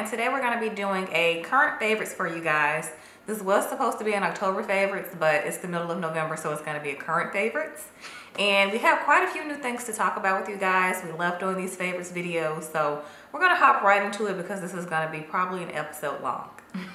and today we're going to be doing a current favorites for you guys. This was supposed to be an October favorites, but it's the middle of November, so it's going to be a current favorites. And we have quite a few new things to talk about with you guys. We love doing these favorites videos, so we're going to hop right into it because this is going to be probably an episode long.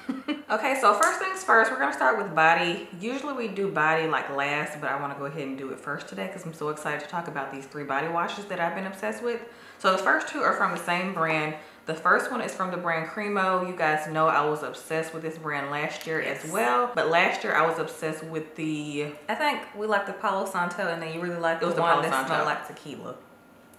okay, so first things first, we're going to start with body. Usually we do body like last, but I want to go ahead and do it first today because I'm so excited to talk about these three body washes that I've been obsessed with. So the first two are from the same brand. The first one is from the brand Cremo. You guys know I was obsessed with this brand last year yes. as well. But last year I was obsessed with the... I think we liked the Palo Santo and then you really liked it was the, the one Palo that smelled like tequila.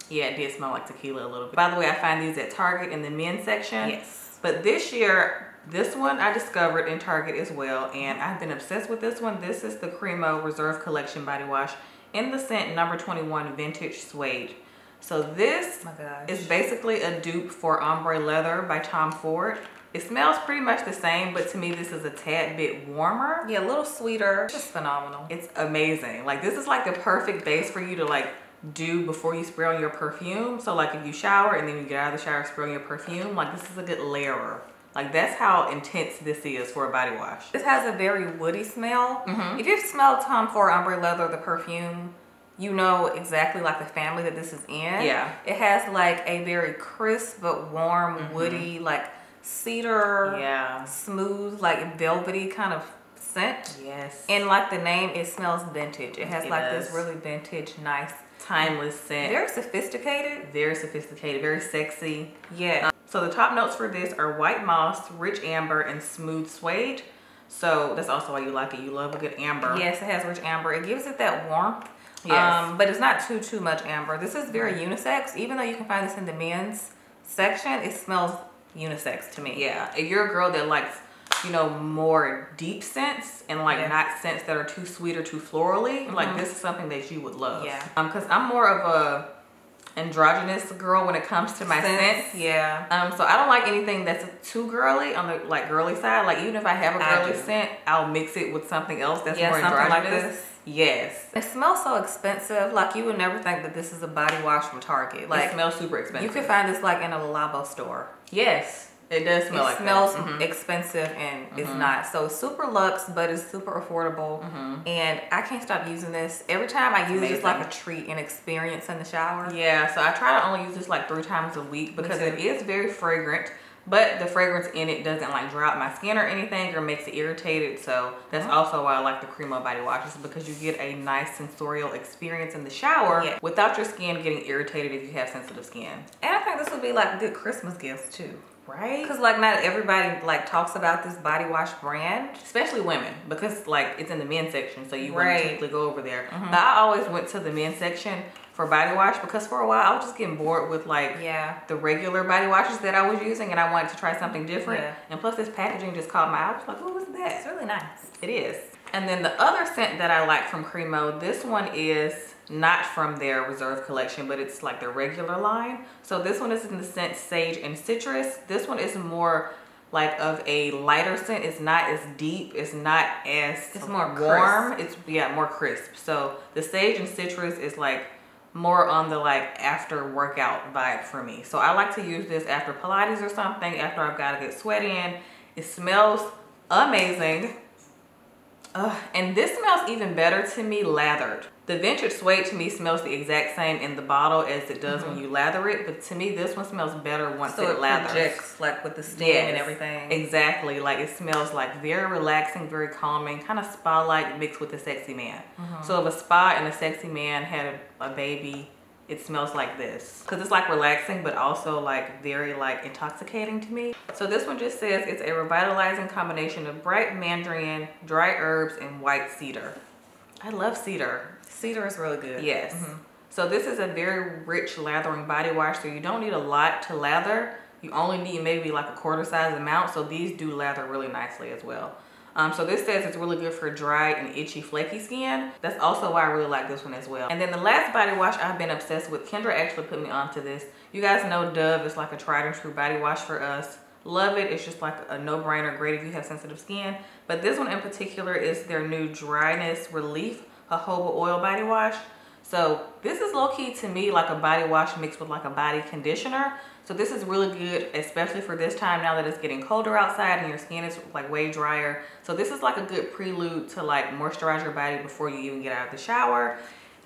Yeah, it did smell like tequila a little bit. By the way, I find these at Target in the men's section. Yes. But this year, this one I discovered in Target as well. And I've been obsessed with this one. This is the Cremo Reserve Collection Body Wash in the scent number 21 Vintage Suede. So this oh is basically a dupe for Ombre Leather by Tom Ford. It smells pretty much the same, but to me, this is a tad bit warmer. Yeah, a little sweeter. Just phenomenal. It's amazing. Like this is like the perfect base for you to like do before you spray on your perfume. So like if you shower and then you get out of the shower, spray on your perfume, like this is a good layerer. Like that's how intense this is for a body wash. This has a very woody smell. Mm -hmm. If you've smelled Tom Ford Ombre Leather, the perfume, you know exactly like the family that this is in. Yeah. It has like a very crisp but warm, mm -hmm. woody, like cedar, yeah, smooth, like velvety kind of scent. Yes. And like the name, it smells vintage. It has it like does. this really vintage, nice, timeless scent. Very sophisticated. Very sophisticated, very sexy. Yeah. Um, so the top notes for this are white moss, rich amber, and smooth suede. So that's also why you like it. You love a good amber. Yes, it has rich amber. It gives it that warmth Yes. Um, but it's not too, too much amber. This is very unisex. Even though you can find this in the men's section, it smells unisex to me. Yeah. If you're a girl that likes, you know, more deep scents and like yeah. not scents that are too sweet or too florally, mm -hmm. like this is something that you would love. Yeah. Um, cause I'm more of a androgynous girl when it comes to my scents. Yeah. Um, so I don't like anything that's too girly on the like girly side. Like even if I have a girly scent, I'll mix it with something else that's yeah, more androgynous. Like Yes. It smells so expensive. Like you would never think that this is a body wash from Target. Like it smells super expensive. You can find this like in a Labo store. Yes. It does smell it like smells mm -hmm. expensive and mm -hmm. it's not. So super luxe, but it's super affordable. Mm -hmm. And I can't stop using this. Every time I use it, it's like a treat and experience in the shower. Yeah, so I try to only use this like three times a week because it is very fragrant but the fragrance in it doesn't like dry out my skin or anything or makes it irritated so that's mm -hmm. also why i like the cremo body washes because you get a nice sensorial experience in the shower yeah. without your skin getting irritated if you have sensitive skin and i think this would be like good christmas gifts too right because like not everybody like talks about this body wash brand especially women because like it's in the men's section so you right. typically go over there mm -hmm. but i always went to the men's section for body wash because for a while I was just getting bored with like yeah the regular body washes that I was using and I wanted to try something different. Yeah. And plus this packaging just caught my eye. I was like, what was that? It's really nice. It is. And then the other scent that I like from Cremo, this one is not from their reserve collection, but it's like their regular line. So this one is in the scent Sage and Citrus. This one is more like of a lighter scent. It's not as deep. It's not as it's more warm. Crisp. It's yeah, more crisp. So the Sage and Citrus is like more on the like after workout vibe for me. So I like to use this after Pilates or something, after I've got a good sweat in. It smells amazing. Uh, and this smells even better to me lathered. The vintage suede to me smells the exact same in the bottle as it does mm -hmm. when mm-hmm. you lather it, but to me this one smells better once so it, it lathers. Projects, like with the steam yes, and everything. Exactly, like it smells like very relaxing, very calming, kind of spa-like mixed with a sexy man. Mm -hmm. So if a spa and a sexy man had a, a baby, it smells like this because it's like relaxing but also like very like intoxicating to me so this one just says it's a revitalizing combination of bright mandarin dry herbs and white cedar i love cedar Cedar is really good. Yes. Mm -hmm. So this is a very rich lathering body wash. So you don't need a lot to lather. You only need maybe like a quarter size amount. So these do lather really nicely as well. Um, so this says it's really good for dry and itchy, flaky skin. That's also why I really like this one as well. And then the last body wash I've been obsessed with, Kendra actually put me onto this. You guys know Dove is like a tried and true body wash for us. Love it. It's just like a no-brainer, great if you have sensitive skin. But this one in particular is their new dryness relief jojoba oil body wash. So this is low key to me like a body wash mixed with like a body conditioner. So this is really good, especially for this time now that it's getting colder outside and your skin is like way drier. So this is like a good prelude to like moisturize your body before you even get out of the shower.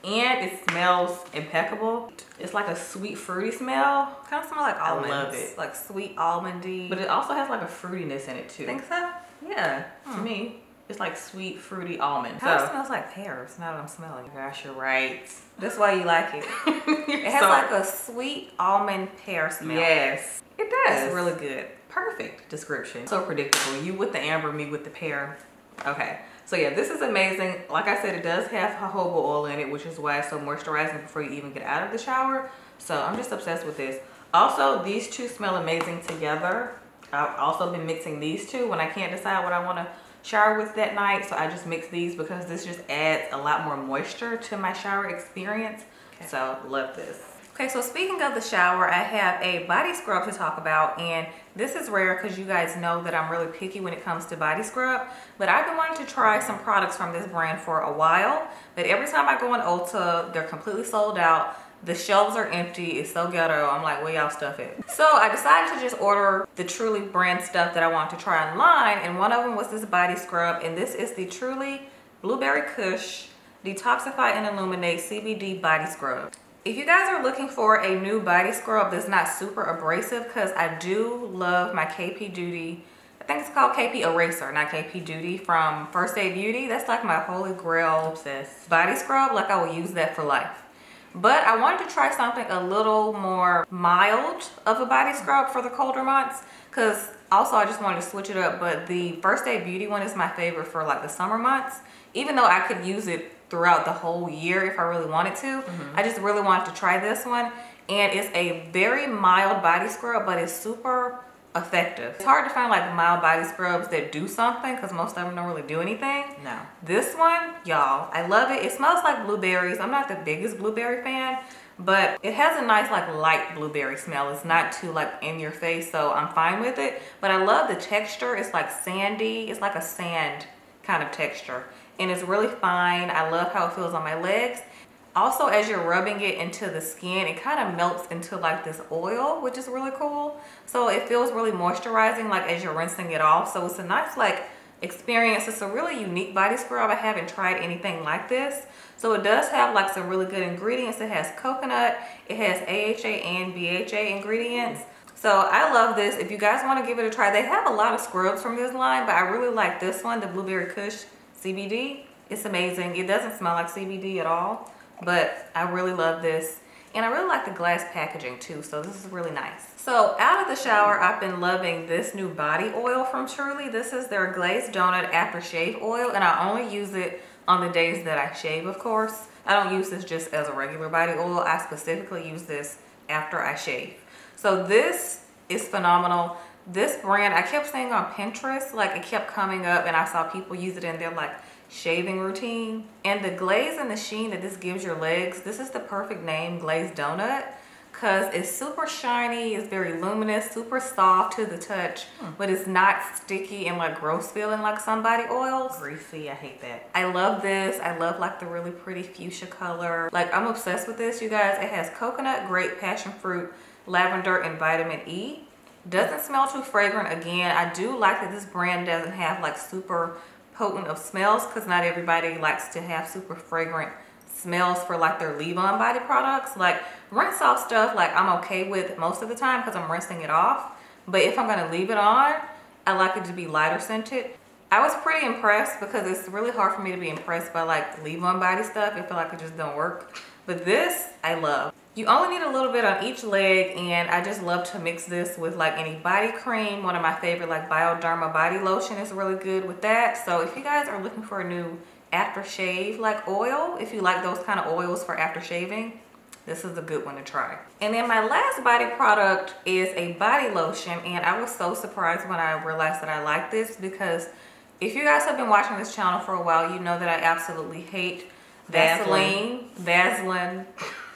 And it smells impeccable. It's like a sweet fruity smell. Kind of smell like almonds. I love it. Like sweet almondy. But it also has like a fruitiness in it too. Think so? Yeah, hmm. to me. It's like sweet, fruity almond. How so, it smells like pears now that I'm smelling Gosh, you're right. That's why you like it. it has so, like a sweet almond pear smell. Yes, it does. It's really good. Perfect description. So predictable. You with the amber, me with the pear. Okay. So yeah, this is amazing. Like I said, it does have jojoba oil in it, which is why it's so moisturizing before you even get out of the shower. So I'm just obsessed with this. Also, these two smell amazing together. I've also been mixing these two when I can't decide what I want to shower with that night. So I just mix these because this just adds a lot more moisture to my shower experience. Okay. So love this. Okay, so speaking of the shower, I have a body scrub to talk about and this is rare because you guys know that I'm really picky when it comes to body scrub, but I've been wanting to try some products from this brand for a while, but every time I go on Ulta, they're completely sold out. The shelves are empty. It's so ghetto. I'm like, where y'all stuff it? So I decided to just order the Truly brand stuff that I want to try online. And one of them was this body scrub. And this is the Truly Blueberry Kush Detoxify and Illuminate CBD Body Scrub. If you guys are looking for a new body scrub that's not super abrasive, because I do love my KP Duty, I think it's called KP Eraser, not KP Duty from First Aid Beauty. That's like my holy grail Obsessed. body scrub. Like I will use that for life. But I wanted to try something a little more mild of a body scrub for the colder months because also I just wanted to switch it up. But the First Aid Beauty one is my favorite for like the summer months. Even though I could use it throughout the whole year if I really wanted to. Mm -hmm. I just really wanted to try this one. And it's a very mild body scrub, but it's super effective. It's hard to find like mild body scrubs that do something because most of them don't really do anything. No. This one, y'all, I love it. It smells like blueberries. I'm not the biggest blueberry fan, but it has a nice like light blueberry smell. It's not too like in your face, so I'm fine with it. But I love the texture. It's like sandy. It's like a sand kind of texture. And it's really fine. I love how it feels on my legs. Also, as you're rubbing it into the skin, it kind of melts into like this oil, which is really cool. So it feels really moisturizing like as you're rinsing it off. So it's a nice like experience. It's a really unique body scrub. I haven't tried anything like this. So it does have like some really good ingredients. It has coconut, it has AHA and BHA ingredients. So I love this. If you guys want to give it a try, they have a lot of scrubs from this line, but I really like this one, the Blueberry Kush CBD. It's amazing. It doesn't smell like CBD at all but I really love this. And I really like the glass packaging too, so this is really nice. So out of the shower, I've been loving this new body oil from Truly. This is their Glazed Donut Aftershave Oil, and I only use it on the days that I shave, of course. I don't use this just as a regular body oil. I specifically use this after I shave. So this is phenomenal. This brand, I kept saying on Pinterest, like it kept coming up and I saw people use it in they're like, shaving routine. And the glaze and the sheen that this gives your legs, this is the perfect name, Glazed Donut, because it's super shiny, it's very luminous, super soft to the touch, hmm. but it's not sticky and like gross feeling like some body oils. Greasy, I hate that. I love this. I love like the really pretty fuchsia color. Like I'm obsessed with this, you guys. It has coconut, grape, passion fruit, lavender, and vitamin E. Doesn't smell too fragrant. Again, I do like that this brand doesn't have like super potent of smells because not everybody likes to have super fragrant smells for like their leave-on body products. Like rinse off stuff like I'm okay with most of the time because I'm rinsing it off. But if I'm gonna leave it on, I like it to be lighter scented. I was pretty impressed because it's really hard for me to be impressed by like leave-on body stuff. I feel like it just don't work. But this, I love. You only need a little bit on each leg and I just love to mix this with like any body cream. One of my favorite like Bioderma body lotion is really good with that. So if you guys are looking for a new aftershave like oil, if you like those kind of oils for after shaving, this is a good one to try. And then my last body product is a body lotion and I was so surprised when I realized that I like this because if you guys have been watching this channel for a while, you know that I absolutely hate Vaseline, Vaseline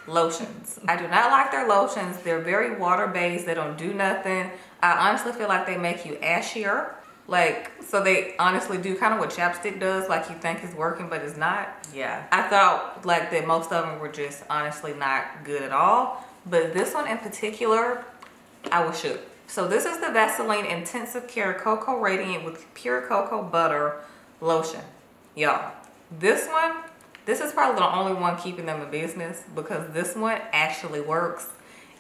lotions. I do not like their lotions. They're very water-based. They don't do nothing. I honestly feel like they make you ashier. Like, so they honestly do kind of what chapstick does, like you think is working, but it's not. Yeah. I thought like that most of them were just honestly not good at all. But this one in particular, I was shook. So this is the Vaseline Intensive Care Cocoa Radiant with Pure Cocoa Butter Lotion. Y'all, this one, this is probably the only one keeping them in business because this one actually works.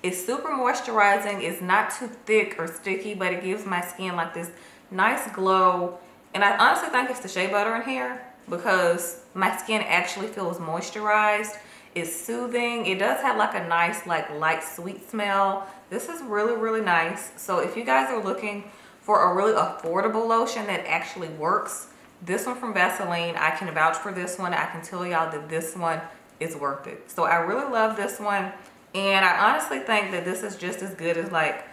It's super moisturizing. It's not too thick or sticky, but it gives my skin like this nice glow. And I honestly think it's the shea butter in here because my skin actually feels moisturized. It's soothing. It does have like a nice like light sweet smell. This is really, really nice. So if you guys are looking for a really affordable lotion that actually works, this one from Vaseline, I can vouch for this one. I can tell y'all that this one is worth it. So I really love this one. And I honestly think that this is just as good as like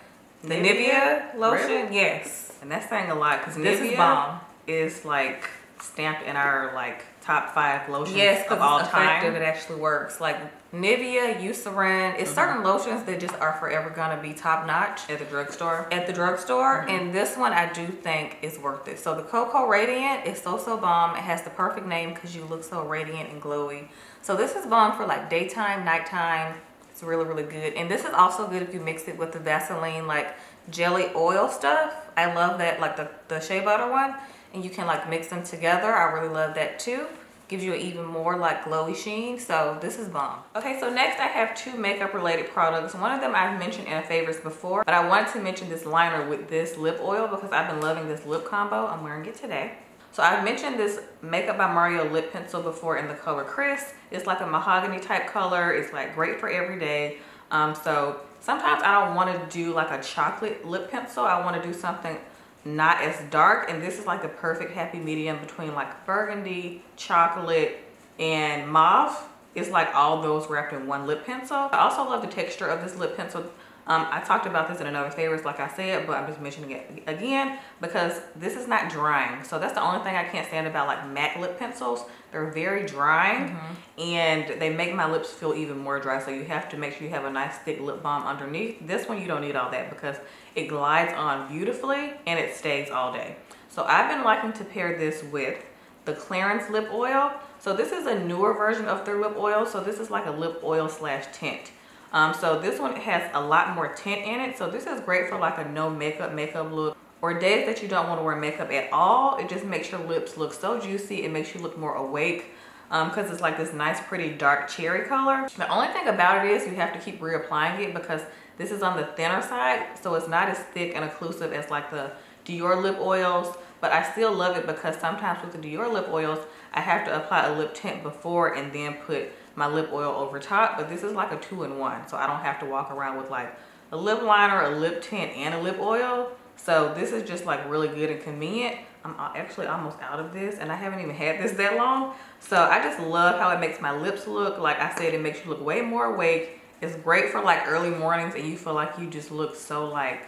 the Nivea, Nivea lotion. Really? Yes. And that's saying a lot because Nivea is, bomb. is like stamped in our like top five lotions yes, of all it's time. It actually works. Like Nivea, Eucerin, it's mm-hmm. certain lotions that just are forever gonna be top notch at the drugstore. At the drugstore, mm-hmm. and this one I do think is worth it. So the Cocoa Radiant is so so bomb. It has the perfect name because you look so radiant and glowy. So this is bomb for like daytime, nighttime. It's really really good, and this is also good if you mix it with the Vaseline like jelly oil stuff. I love that, like the the shea butter one and you can like mix them together. I really love that too. Gives you an even more like glowy sheen. So this is bomb. Okay, so next I have two makeup related products. One of them I've mentioned in favorites before, but I wanted to mention this liner with this lip oil because I've been loving this lip combo. I'm wearing it today. So I've mentioned this Makeup by Mario lip pencil before in the color Crisp. It's like a mahogany type color. It's like great for every day. Um, so sometimes I don't want to do like a chocolate lip pencil. I want to do something not as dark and this is like the perfect happy medium between like burgundy chocolate and mauve. It's like all those wrapped in one lip pencil. I also love the texture of this lip pencil um, I talked about this in another favorites like I said but I'm just mentioning it again because this is not drying so that's the only thing I can't stand about like MAC lip pencils they're very drying mm -hmm. and they make my lips feel even more dry so you have to make sure you have a nice thick lip balm underneath this one you don't need all that because it glides on beautifully and it stays all day. So I've been liking to pair this with the Clarins lip oil. So this is a newer version of their lip oil. So this is like a lip oil slash tint. Um, so this one has a lot more tint in it. So this is great for like a no makeup makeup look or days that you don't want to wear makeup at all. It just makes your lips look so juicy. It makes you look more awake because um, it's like this nice pretty dark cherry color. The only thing about it is you have to keep reapplying it because this is on the thinner side, so it's not as thick and occlusive as like the Dior lip oils, but I still love it because sometimes with the Dior lip oils, I have to apply a lip tint before and then put my lip oil over top, but this is like a two-in-one, so I don't have to walk around with like a lip liner, a lip tint, and a lip oil. So this is just like really good and convenient. I'm uh, actually almost out of this and I haven't even had this that long. So I just love how it makes my lips look. Like I said, it makes you look way more awake it's great for like early mornings and you feel like you just look so like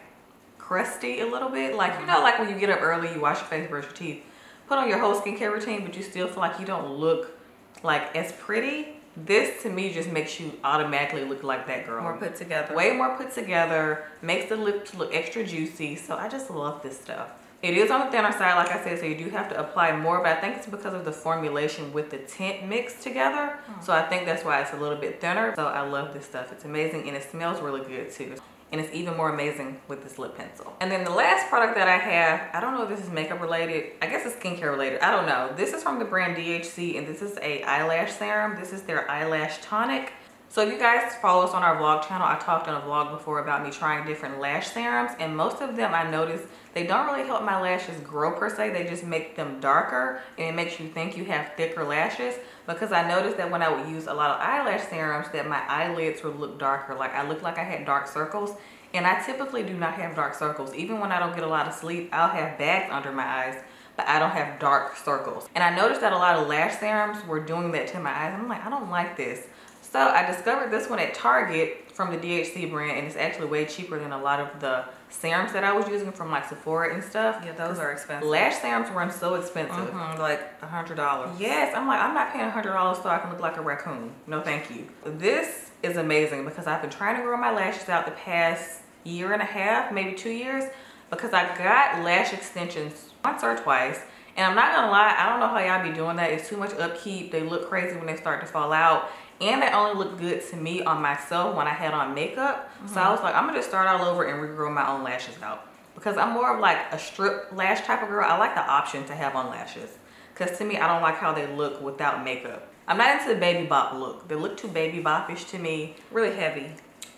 crusty a little bit. Like, you know, like when you get up early, you wash your face, brush your teeth, put on your whole skincare routine, but you still feel like you don't look like as pretty. This to me just makes you automatically look like that girl. More put together. Way more put together, makes the lips look extra juicy. So I just love this stuff. It is on the thinner side, like I said, so you do have to apply more, but I think it's because of the formulation with the tint mixed together. Mm. So I think that's why it's a little bit thinner. So I love this stuff. It's amazing and it smells really good too. And it's even more amazing with this lip pencil. And then the last product that I have, I don't know if this is makeup related. I guess it's skincare related. I don't know. This is from the brand DHC and this is a eyelash serum. This is their eyelash tonic. So if you guys follow us on our vlog channel, I talked on a vlog before about me trying different lash serums and most of them I noticed they don't really help my lashes grow per se. They just make them darker and it makes you think you have thicker lashes because I noticed that when I would use a lot of eyelash serums that my eyelids would look darker. Like I looked like I had dark circles and I typically do not have dark circles. Even when I don't get a lot of sleep, I'll have bags under my eyes but I don't have dark circles. And I noticed that a lot of lash serums were doing that to my eyes. I'm like, I don't like this. So I discovered this one at Target from the DHC brand and it's actually way cheaper than a lot of the serums that I was using from like Sephora and stuff. Yeah, those are expensive. Lash serums run so expensive. Mm -hmm, like a hundred dollars. Yes, I'm like, I'm not paying a hundred dollars so I can look like a raccoon. No, thank you. This is amazing because I've been trying to grow my lashes out the past year and a half, maybe two years. because I got lash extensions once or twice. And I'm not gonna lie, I don't know how y'all be doing that. It's too much upkeep. They look crazy when they start to fall out. And they only look good to me on myself when I had on makeup. Mm -hmm. So I was like, I'm gonna just start all over and regrow my own lashes out. Because I'm more of like a strip lash type of girl. I like the option to have on lashes. Because to me, I don't like how they look without makeup. I'm not into the baby bop look. They look too baby bopish to me. Really heavy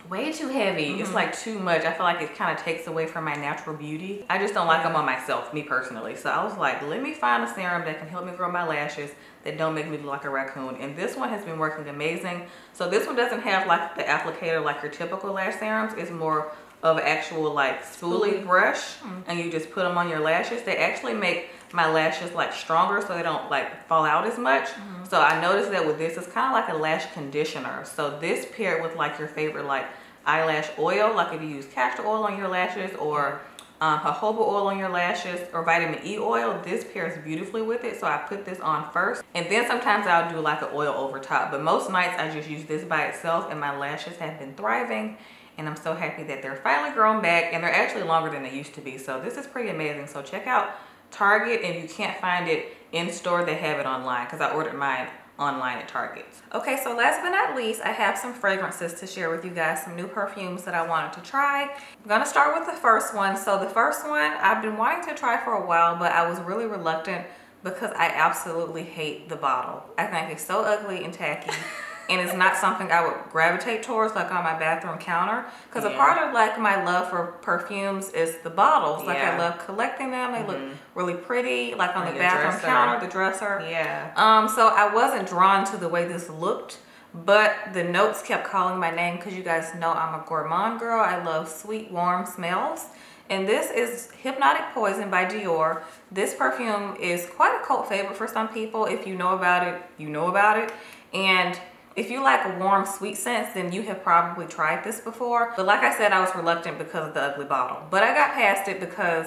way too heavy. Mm -hmm. It's mm-hmm. like too much. I feel like it kind of takes away from my natural beauty. I just don't like them on myself, me personally. So I was like, let me find a serum that can help me grow my lashes that don't make me look like a raccoon. And this one has been working amazing. So this one doesn't have like the applicator like your typical lash serums. It's more of actual like spoolie brush mm and you just put them on your lashes. They actually make my lashes like stronger so they don't like fall out as much. Mm. So I noticed that with this, it's kind of like a lash conditioner. So this paired with like your favorite like eyelash oil, like if you use castor oil on your lashes or um, jojoba oil on your lashes or vitamin E oil, this pairs beautifully with it. So I put this on first and then sometimes I'll do like an oil over top. But most nights I just use this by itself and my lashes have been thriving and I'm so happy that they're finally grown back and they're actually longer than they used to be. So this is pretty amazing. So check out Target and you can't find it in store, they have it online because I ordered mine online at Target. Okay, so last but not least, I have some fragrances to share with you guys, some new perfumes that I wanted to try. I'm gonna start with the first one. So the first one, I've been wanting to try for a while, but I was really reluctant because I absolutely hate the bottle. I think it's so ugly and tacky. and it's not something I would gravitate towards like on my bathroom counter because yeah. a part of like my love for perfumes is the bottles like yeah. I love collecting them they mm -hmm. look mm-hmm. really pretty like on, the bathroom dresser. counter the dresser yeah um so I wasn't drawn to the way this looked but the notes kept calling my name because you guys know I'm a gourmand girl I love sweet warm smells and this is Hypnotic Poison by Dior. This perfume is quite a cult favorite for some people. If you know about it, you know about it. And if you like warm sweet scents, then you have probably tried this before. But like I said, I was reluctant because of the ugly bottle. But I got past it because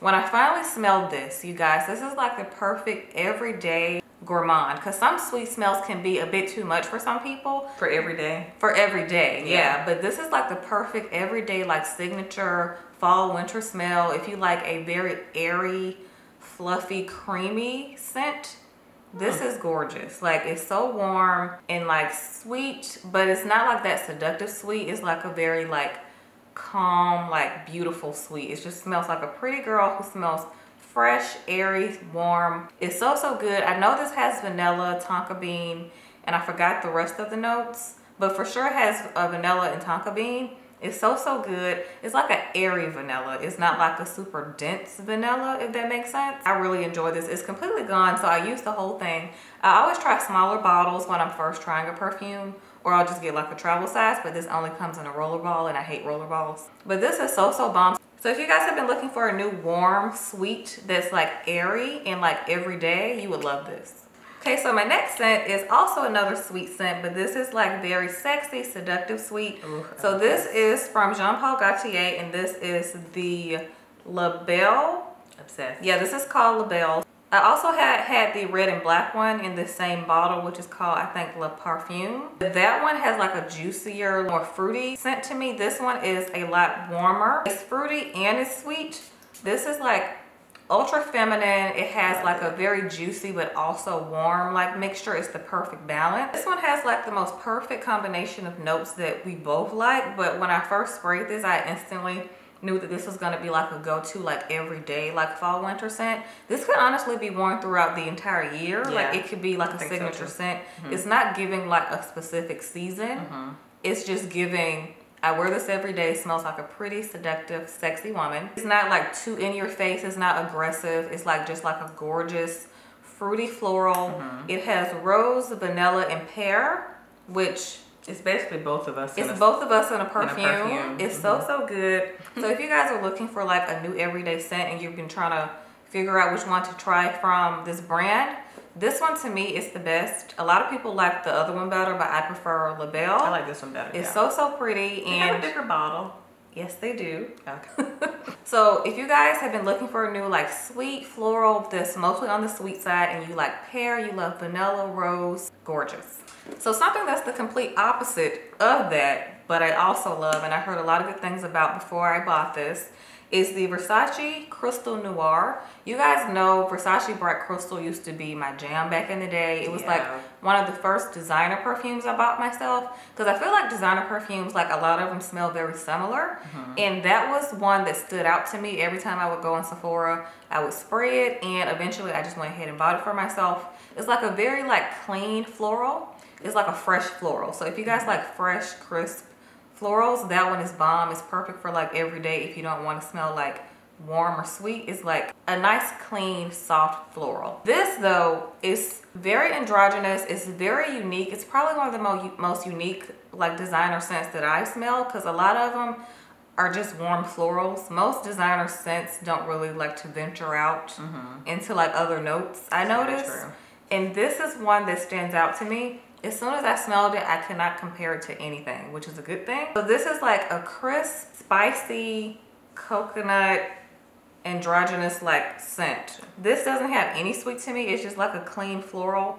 when I finally smelled this, you guys, this is like the perfect everyday gourmand because some sweet smells can be a bit too much for some people for every day for every day yeah. yeah. but this is like the perfect everyday like signature fall winter smell if you like a very airy fluffy creamy scent this is gorgeous. Like it's so warm and like sweet, but it's not like that seductive sweet. It's like a very like calm, like beautiful sweet. It just smells like a pretty girl who smells fresh, airy, warm. It's so, so good. I know this has vanilla, tonka bean, and I forgot the rest of the notes, but for sure it has a vanilla and tonka bean. It's so, so good. It's like an airy vanilla. It's not like a super dense vanilla, if that makes sense. I really enjoy this. It's completely gone, so I use the whole thing. I always try smaller bottles when I'm first trying a perfume, or I'll just get like a travel size, but this only comes in a roller ball, and I hate roller balls. But this is so, so bomb. So if you guys have been looking for a new warm, sweet, that's like airy and like everyday, you would love this. Okay, so my next scent is also another sweet scent, but this is like very sexy, seductive sweet. Ooh, so this is from Jean Paul Gaultier, and this is the La Belle. Obsessed. Yeah, this is called La Belle. I also had had the red and black one in the same bottle, which is called, I think, Le Parfum. That one has like a juicier, more fruity scent to me. This one is a lot warmer. It's fruity and it's sweet. This is like ultra feminine. It has like a very juicy but also warm like mixture. It's the perfect balance. This one has like the most perfect combination of notes that we both like but when i first sprayed this i instantly knew that this was going to be like a go-to like everyday like fall winter scent. This could honestly be worn throughout the entire year. Yeah, like it could be like I a signature so scent. Mm -hmm. it's not giving like a specific season. Mm -hmm. it's just giving I wear this every day. smells like a pretty seductive, sexy woman. It's not like too in your face. It's not aggressive. It's like just like a gorgeous, fruity floral. Mm -hmm. It has rose, vanilla, and pear, which it's basically both of us. It's both of us in a perfume. In a perfume. It's mm -hmm. so, so good. so if you guys are looking for like a new everyday scent and you've been trying to figure out which one to try from this brand, this one to me is the best. A lot of people like the other one better, but I prefer La Belle. I like this one better. It's yeah. so, so pretty. They and have a bigger bottle. Yes, they do. Okay. so if you guys have been looking for a new like sweet floral that's mostly on the sweet side and you like pear, you love vanilla, rose, gorgeous. So something that's the complete opposite of that, but I also love and I heard a lot of good things about before I bought this is the Versace Crystal Noir. You guys know Versace Bright Crystal used to be my jam back in the day. It was Yeah. like one of the first designer perfumes I bought myself because I feel like designer perfumes, like a lot of them smell very similar. Mm-hmm. And that was one that stood out to me every time I would go in Sephora. I would spray it and eventually I just went ahead and bought it for myself. It's like a very like clean floral. It's like a fresh floral. So if you guys mm-hmm. like fresh, crisp florals, that one is bomb. It's perfect for like every day if you don't want to smell like warm or sweet. It's like a nice, clean, soft floral. This though is very androgynous. It's very unique. It's probably one of the mo- most unique like designer scents that I smell because a lot of them are just warm florals. Most designer scents don't really like to venture out mm-hmm. into like other notes. I very noticed. And this is one that stands out to me. As soon as I smelled it, I cannot compare it to anything, which is a good thing. So this is like a crisp, spicy, coconut, androgynous like scent. This doesn't have any sweet to me. It's just like a clean floral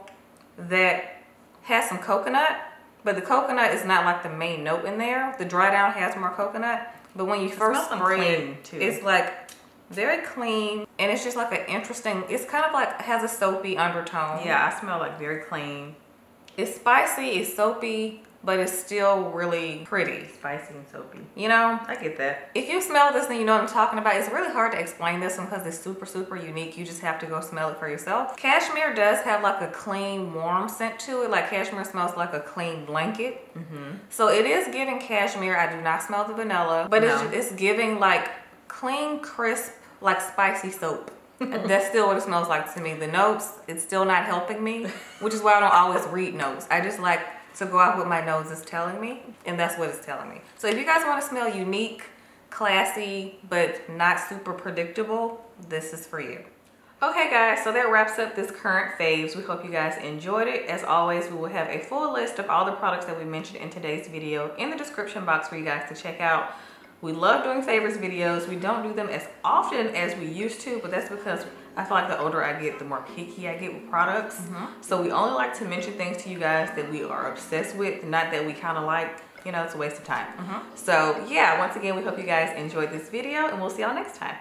that has some coconut, but the coconut is not like the main note in there. The dry down has more coconut, but when you first spray it, it's like very clean and it's just like an interesting, it's kind of like has a soapy undertone. Yeah, I smell like very clean, It's spicy, it's soapy, but it's still really pretty. spicy and soapy. You know, I get that. if you smell this, then you know what I'm talking about. It's really hard to explain this one because it's super, super unique. You just have to go smell it for yourself. Cashmere does have like a clean, warm scent to it. Like cashmere smells like a clean blanket. Mm -hmm. So it is giving cashmere. I do not smell the vanilla, but No. it's, it's giving like clean, crisp, like spicy soap. That's still what it smells like to me. The notes, it's still not helping me, which is why I don't always read notes. I just like to go off what my nose is telling me, and that's what it's telling me. So if you guys want to smell unique, classy, but not super predictable, this is for you. Okay guys, so that wraps up this current faves. We hope you guys enjoyed it. As always, we will have a full list of all the products that we mentioned in today's video in the description box for you guys to check out. We love doing favorites videos. We don't do them as often as we used to, but that's because I feel like the older I get, the more picky I get with products. Mm-hmm. So we only like to mention things to you guys that we are obsessed with, not that we kind of like. You know, it's a waste of time. Mm-hmm. So yeah, once again, we hope you guys enjoyed this video and we'll see y'all next time.